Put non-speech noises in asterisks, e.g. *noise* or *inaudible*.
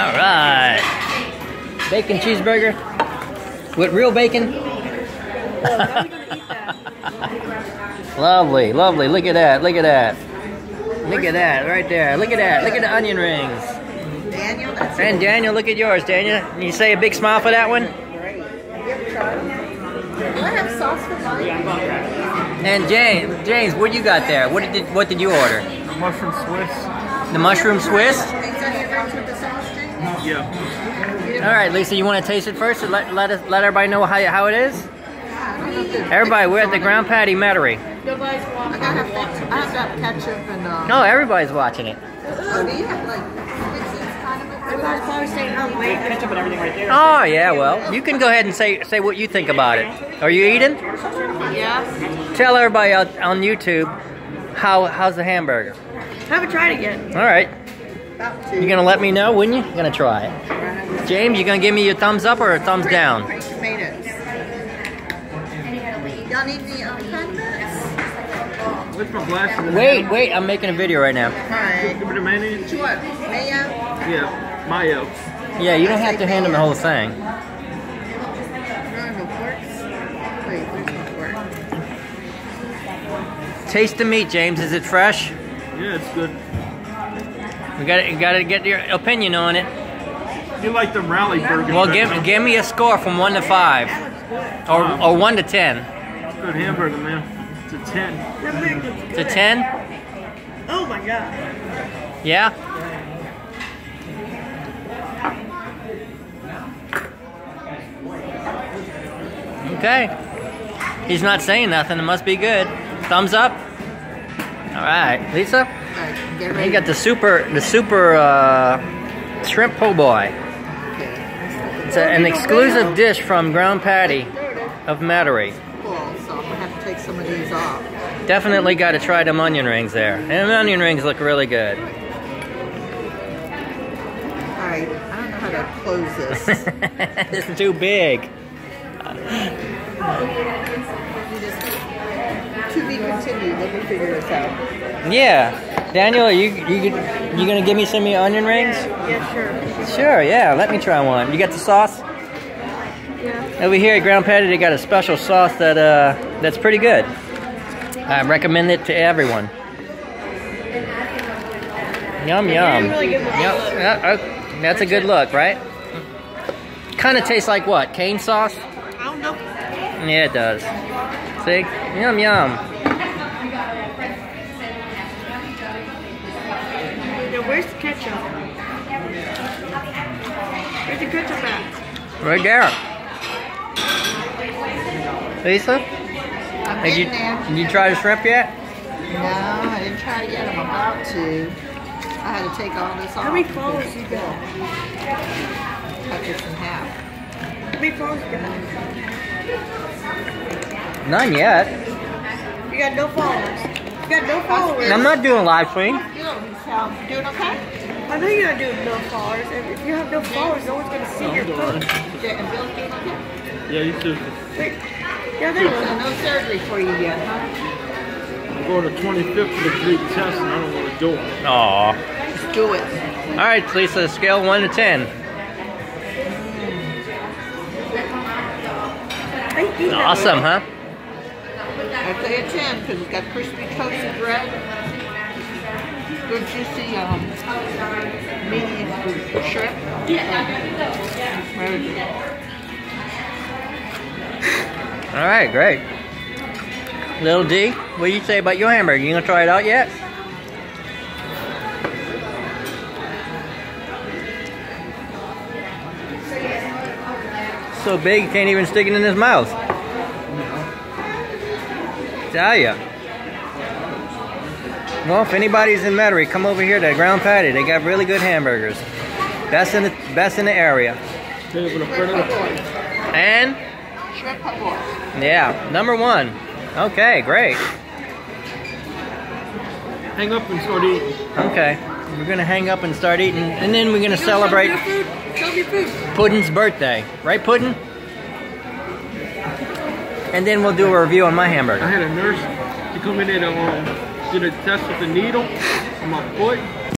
All right. Bacon cheeseburger with real bacon. *laughs* lovely, lovely. Look at that. Look at that. Look at that right there. Look at that. Look at the onion rings. Daniel, that's And Daniel, look at yours, Daniel. Can you say a big smile for that one? great. Have you ever tried them? Do I have sauce for mine? And James, James, what you got there? What did what did you order? The mushroom Swiss. The mushroom Swiss. Things onion rings with the sauce, James? Yeah. All right, Lisa, you want to taste it first? And let let us let everybody know how how it is. Everybody, we're at the Ground Pat'i Metairie. I gotta I have got ketchup and, uh, No, everybody's watching it. oh, do you have like fixings kind of? Ketchup and everything right there. Oh yeah, well, you can go ahead and say say what you think about it. Are you eating? Yeah. Tell everybody out on YouTube how how's the hamburger. Haven't tried it yet. All right, About you two. gonna let me know, wouldn't you? You're gonna try it. James, you gonna give me your thumbs up or a thumbs down? Pretty tomatoes. Y'all need the condiments? Where's my glasses? Wait, wait, I'm making a video right now. Alright. Give me mayonnaise. What? Mayo? Yeah. Mayo. Yeah, you don't have to hand them the whole thing. No, no forks? Wait, where's my fork? Taste the meat, James. Is it fresh? Yeah, it's good. We got to got to get your opinion on it. You like them rally burgers? Well, right? give give me a score from one to five, or or one to ten. Good hamburger, man. It's a 10. That burger is To ten? Oh my god. Yeah. Okay. He's not saying nothing. It must be good. Thumbs up. All right, Lisa. Get You got the super the super uh, shrimp po' boy. Okay. It's a, an exclusive dish from Ground Pat'i of Metairie. Cool, so I'm gonna have to take some of these off. Definitely got to try them onion rings there. And the onion rings look really good. Alright, I don't know how to close this. *laughs* this is too big. to be continued, let me figure this out. Yeah, Daniel, are you you you gonna give me some of your onion rings? Yeah, sure. Sure, yeah. Let me try one. You got the sauce? Yeah. Over here at Ground Pat'i, they got a special sauce that uh that's pretty good. I recommend it to everyone. Yum yum. Really Yep, yeah, uh, that's a good look, right? Kind of tastes like what? Cane sauce? I don't know. Yeah, it does. See? Yum yum. Now, where's the ketchup? Where's the ketchup at? Right there. Lisa, I'm did you there. did you try the shrimp yet? No, I didn't try it yet. I'm about to. I had to take all this off. How many because followers you got? Cut this in half. How many followers you got? None yet. You got no followers. You got no followers. I'm not doing live stream. You don't doing okay? I know you're not doing no followers. If you have no followers, no one's gonna see your post. Yeah, and Bill? Yeah, you too. Wait. Yeah, there you So no surgery for you yet, huh? I'm going to 25th for the Greek test and I don't want to do it. Aw. Just do it. All right, Lisa, scale one to ten. I eat Awesome, huh? I'd say a 10 because it's got crispy toasted bread. Good juicy um, meaty shrimp. Very *laughs* good. All right, great. Little D, what do you say about your hamburger? You gonna try it out yet? So big, you can't even stick it in his mouth. Tell ya. Well, if anybody's in Metairie, come over here to Ground Pat'i. They got really good hamburgers. Best in the best in the area. Stay over the front Shrimp of the po' boy. And yeah, number one. Okay, great. Hang up and start eating. Okay, we're gonna hang up and start eating, and then we're gonna celebrate Show me your food. Show me your food. Puddin's birthday, right, Puddin? And then we'll do a review on my hamburger. I had a nurse. She come in there to um, did a test with the needle on my foot.